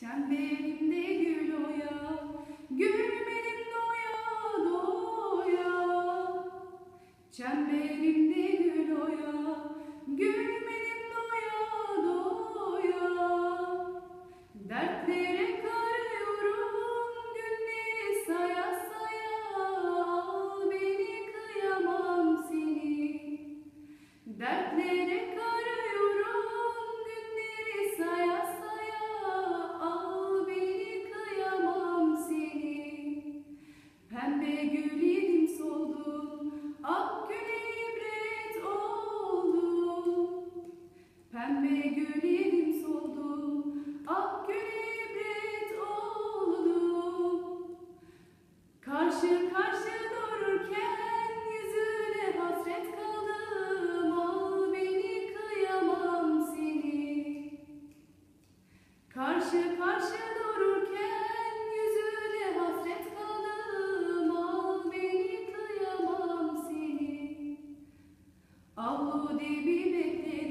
Çemberimde gül oya, Ak güle ibret oldum. Karşı karşı dururken yüzüne hasret kaldım. Al beni kıyamam seni. Karşı karşı dururken yüzüne hasret kaldım. Al beni kıyamam seni. Avlu bekledim